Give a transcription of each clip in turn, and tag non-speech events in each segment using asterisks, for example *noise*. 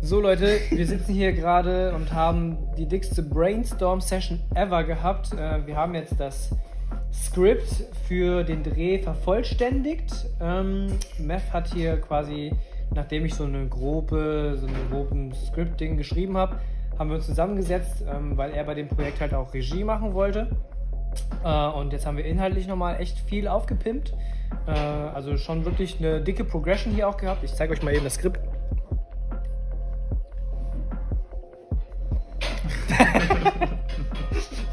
So Leute, wir sitzen hier gerade und haben die dickste Brainstorm-Session ever gehabt. Äh, wir haben jetzt das Skript für den Dreh vervollständigt. Ähm, Meth hat hier quasi, nachdem ich so eine grobe, so einen groben Script-Ding geschrieben habe, haben wir uns zusammengesetzt, ähm, weil er bei dem Projekt halt auch Regie machen wollte. Äh, und jetzt haben wir inhaltlich nochmal echt viel aufgepimpt. Äh, also schon wirklich eine dicke Progression hier auch gehabt. Ich zeige euch mal eben das Skript.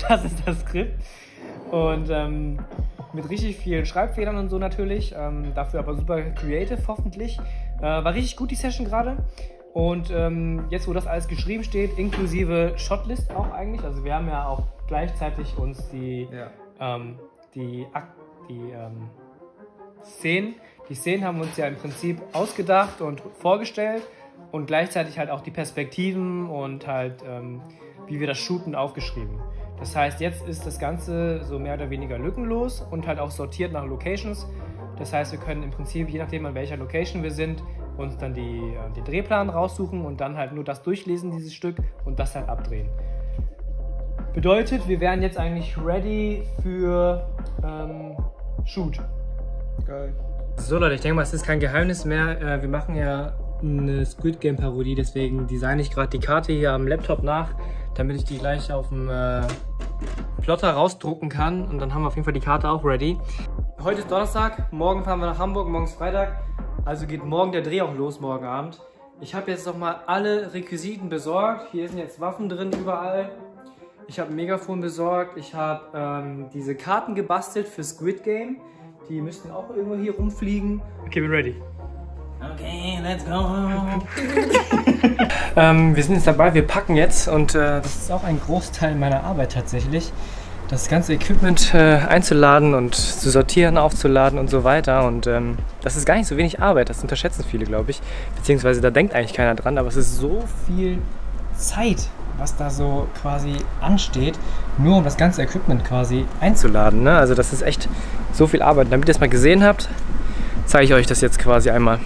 *laughs* das ist das Skript. Und ähm, mit richtig vielen Schreibfehlern und so natürlich. Ähm, dafür aber super creative hoffentlich. Äh, war richtig gut die Session gerade. Und ähm, jetzt, wo das alles geschrieben steht, inklusive Shotlist auch eigentlich. Also wir haben ja auch gleichzeitig uns die, Ja. ähm, die, Ak die ähm, Szenen, die Szenen haben wir uns ja im Prinzip ausgedacht und vorgestellt und gleichzeitig halt auch die Perspektiven und halt ähm, wie wir das shooten aufgeschrieben. Das heißt, jetzt ist das Ganze so mehr oder weniger lückenlos und halt auch sortiert nach Locations. Das heißt, wir können im Prinzip, je nachdem an welcher Location wir sind, uns dann die, äh, den Drehplan raussuchen und dann halt nur das durchlesen, dieses Stück, und das halt abdrehen. Bedeutet, wir wären jetzt eigentlich ready für ähm, Shoot. Geil. So Leute, ich denke mal, es ist kein Geheimnis mehr. Äh, Wir machen ja eine Squid Game Parodie, deswegen designe ich gerade die Karte hier am Laptop nach, damit ich die gleich auf dem äh, Plotter rausdrucken kann und dann haben wir auf jeden Fall die Karte auch ready. Heute ist Donnerstag, morgen fahren wir nach Hamburg, morgen ist Freitag, also geht morgen der Dreh auch los, morgen Abend. Ich habe jetzt nochmal alle Requisiten besorgt, hier sind jetzt Waffen drin überall. Ich habe ein Megafon besorgt, ich habe ähm, diese Karten gebastelt für Squid Game. Die müssten auch irgendwo hier rumfliegen. Okay, we're ready. Okay, let's go. *laughs* ähm, wir sind jetzt dabei, wir packen jetzt und äh, das ist auch ein Großteil meiner Arbeit tatsächlich. Das ganze Equipment äh, einzuladen und zu sortieren, aufzuladen und so weiter. Und ähm, das ist gar nicht so wenig Arbeit, das unterschätzen viele, glaube ich. Beziehungsweise da denkt eigentlich keiner dran, aber es ist so viel Zeit, was da so quasi ansteht, nur um das ganze Equipment quasi einzuladen. Ne? Also das ist echt so viel Arbeit. Damit ihr es mal gesehen habt, zeige ich euch das jetzt quasi einmal.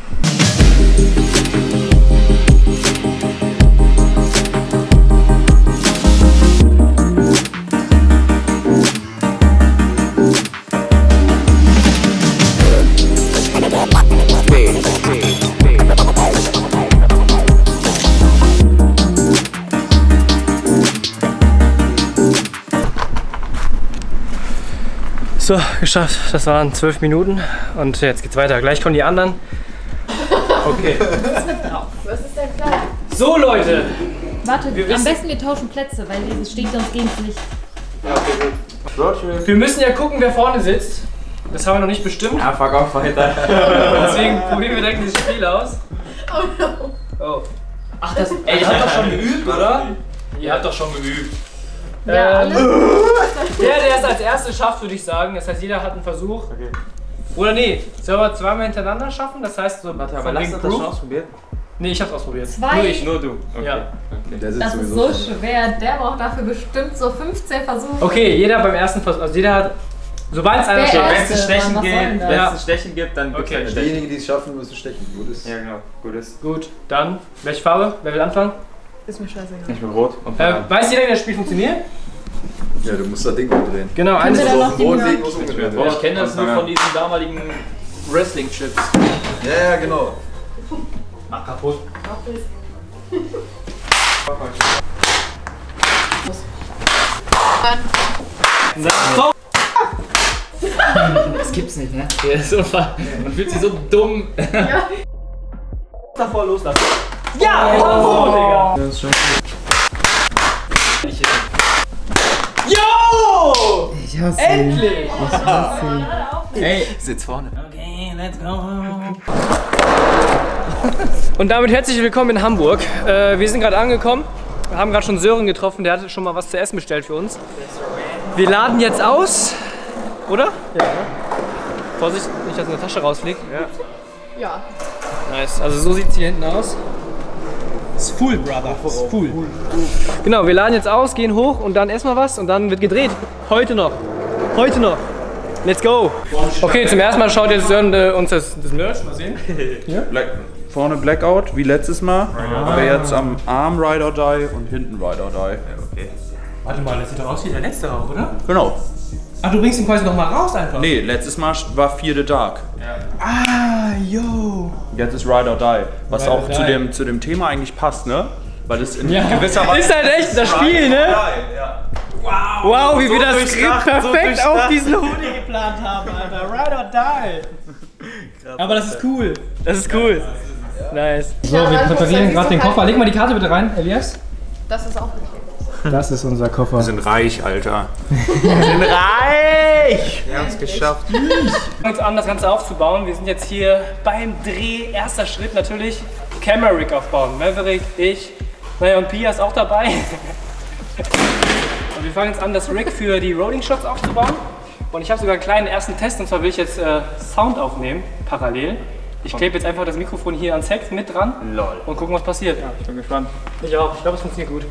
So, geschafft. Das waren zwölf Minuten und jetzt geht's weiter. Gleich kommen die anderen. Okay. Was ist denn klar? So Leute, Warte, Wir am besten wir tauschen Plätze, weil dieses steht sonst geht's nicht. Roadtrip. wir müssen ja gucken, wer vorne sitzt. Das haben wir noch nicht bestimmt. Ja, fuck off, weiter. *laughs* Deswegen probieren wir direkt dieses Spiel aus. Oh no. Oh. Ach, das. Ey, ihr habt doch schon geübt, oder? Ihr habt doch schon geübt. Ja, Ähm, alle? Der, der es als erstes schafft, würde ich sagen. Das heißt, jeder hat einen Versuch. Okay. Oder nee, sollen wir zweimal hintereinander schaffen? Das heißt, so Warte, aber lass uns das schon ausprobieren. Nee, ich hab's ausprobiert. Zwei. Nur ich. Nur du. Okay. Ja. okay. Das ist so schwer. Der braucht dafür bestimmt so 15 Versuche. Okay, jeder beim ersten Versuch. Also jeder hat. Sobald es einer erste. Wenn es ein Stechen gibt, wenn Ja. es ein Stechen gibt, dann Okay. ein Stechen. Diejenigen, die es schaffen, müssen stechen. Gutes. Ja, genau. Gutes. Gut, dann. Welche Farbe? Wer will anfangen? Ist mir scheißegal. Ich bin rot und Äh, weiß jeder, wie das Spiel funktioniert? Ja, du musst das Ding umdrehen. Genau, eines. noch auf den Boden muss umgedreht werden. ich kenne das nur von diesen damaligen Wrestling-Chips. Ja, ja, genau. Ach, kaputt. Das gibt's nicht, ne? Ja, ist unfair. Man fühlt sich so dumm. Davor loslassen. Ja! Oh, Digga! Das ist schon Yo! Ich hasse Endlich! *laughs* Ey, Sitz vorne. Und damit herzlich willkommen in Hamburg. Äh, wir sind gerade angekommen. Wir haben gerade schon Sören getroffen, der hat schon mal was zu essen bestellt für uns. Wir laden jetzt aus, oder? Ja. Vorsicht, nicht, dass eine Tasche rausfliegt. Ja. Ja. Nice. Also so sieht es hier hinten aus. Ist full, brother. Ist full. Genau, wir laden jetzt aus, gehen hoch und dann essen wir was und dann wird gedreht. Heute noch. Heute noch. Let's go. Okay, zum ersten Mal schaut jetzt Sören äh, uns das, das Merch. Mal sehen. *laughs* Bleib. vorne Blackout, wie letztes Mal. Aber jetzt am Arm Ride or Die und hinten Ride or Die. Okay. Warte mal, das sieht doch aus wie der letzte auch, oder? Genau. Ach, du bringst ihn quasi nochmal raus einfach? Nee, letztes Mal war Fear the Dark. Ah, yo. Jetzt ist Ride or Die. Was Ride auch zu Die. dem, zu dem Thema eigentlich passt, ne? Weil es in Ja. gewisser Weise. Ist halt echt das Spiel, ne? Ja. Wow, wie So wir das Skript so perfekt auf durchdacht. diesen Hoodie geplant haben, Alter. Ride or die. Aber das ist cool. Das ist cool. Nice. So, Ja, wir aber ich muss präparieren sagen, gerade so den. Koffer. Leg mal die Karte bitte rein, Elias. Das ist aufgeklebt. Das ist unser Koffer. Wir sind reich, Alter. Wir haben es geschafft. Wir fangen uns an, das Ganze aufzubauen. Wir sind jetzt hier beim Dreh. Erster Schritt natürlich Camera Rig aufbauen. Maverick, ich, naja und Pia ist auch dabei. und wir fangen jetzt an, das Rig für die Rolling Shots aufzubauen. Und ich habe sogar einen kleinen ersten Test und zwar will ich jetzt äh, Sound aufnehmen, parallel. Ich klebe jetzt einfach das Mikrofon hier ans Heck mit dran Lol. und gucken, was passiert. Ja, Ich bin gespannt. ich auch. Ich glaube, es funktioniert gut.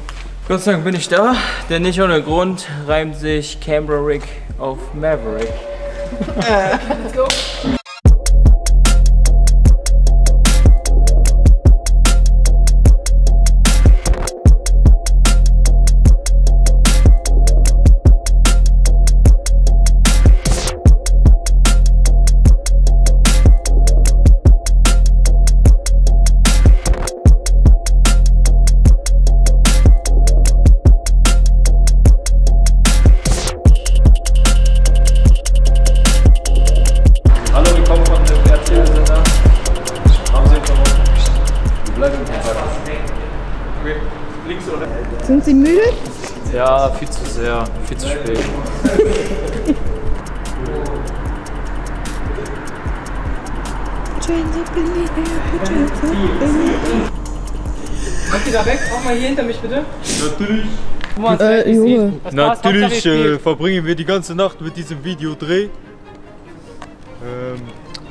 Gott sei Dank bin ich da, denn nicht ohne Grund reimt sich Canberra Rig auf Maverick. *laughs* Let's go. Sind Sie müde? Ja, viel zu sehr. Viel zu spät. Kommt ihr da weg? Auch mal hier hinter mich bitte. Natürlich. Äh, Junge. Natürlich äh, verbringen wir die ganze Nacht mit diesem Videodreh. Ähm,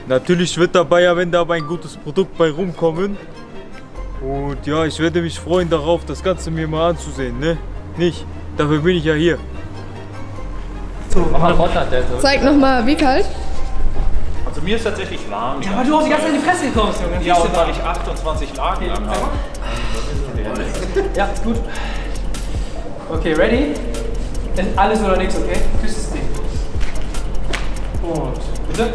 natürlich wird dabei am Ende aber ein gutes Produkt bei rumkommen. Und ja, ich werde mich freuen darauf, das Ganze mir mal anzusehen, ne? Nicht? Dafür bin ich ja hier. Zeig nochmal, wie kalt? Also mir ist tatsächlich warm. Ja, aber du hast die ganze Zeit in die Fresse gekommst, Junge. Ja, und weil ich 28 Lagen an habe. Ja, ist gut. Okay, ready? Ist alles oder nichts, okay? Küss das Ding. Und bitte.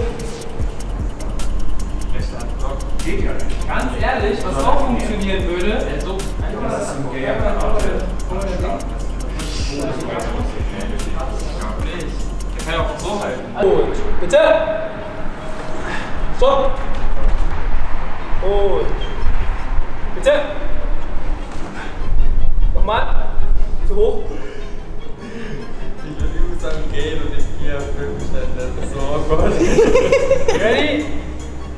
Ganz ehrlich, was auch funktionieren würde. Kann ja auch so halten. Und bitte. Stopp. Und bitte. Nochmal. Zu hoch. Ich muss sagen, gehen und ich hier Filmgeschnitten. Das ist so awkward. Ready?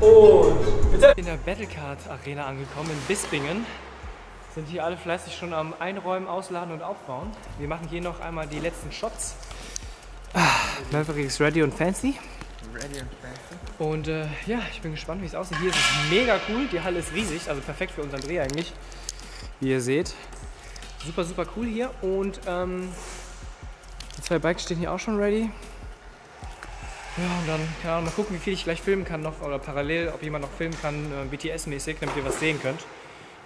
Und bitte. In der Battlecard Arena angekommen in Bispingen. Sind hier alle fleißig schon am Einräumen, Ausladen und Aufbauen. Wir machen hier noch einmal die letzten Shots. Ah, Maverick ist ready und fancy. Ready und fancy. Und äh, ja, ich bin gespannt, wie es aussieht. Hier ist es mega cool. Die Halle ist riesig, also perfekt für unseren Dreh eigentlich. Wie ihr seht. Super, super cool hier. Und ähm, die zwei Bikes stehen hier auch schon ready. Ja, und dann, keine Ahnung, mal gucken, wie viel ich gleich filmen kann noch oder parallel, ob jemand noch filmen kann, äh, BTS-mäßig, damit ihr was sehen könnt.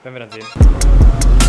Werden wir dann sehen.